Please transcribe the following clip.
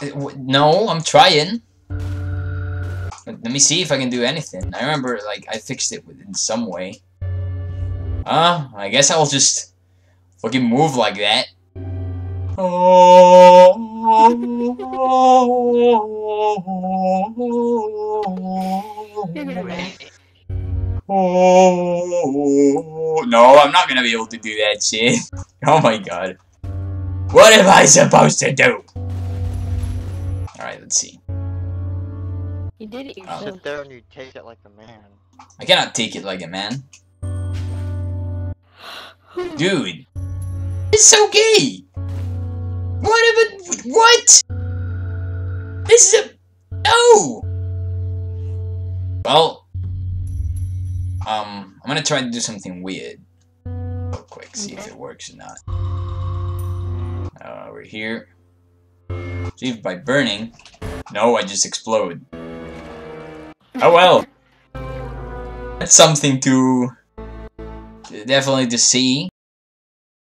Uh, No, I'm trying. Let let me see if I can do anything. I remember, like, I fixed it in some way. Uh, I guess I'll just fucking move like that. Oh, no, I'm not gonna be able to do that shit. Oh my god. What am I supposed to do? Alright, let's see. You did it Oh. yourself. Sit there and you take it like a man. I cannot take it like a man. Dude. It's okay! What if it- What? This is a... No! Well... Um, I'm gonna try to do something weird. Real quick, see if it works or not. Uh, we're here. By burning... No, I just explode. Oh well! That's something to... Definitely to see.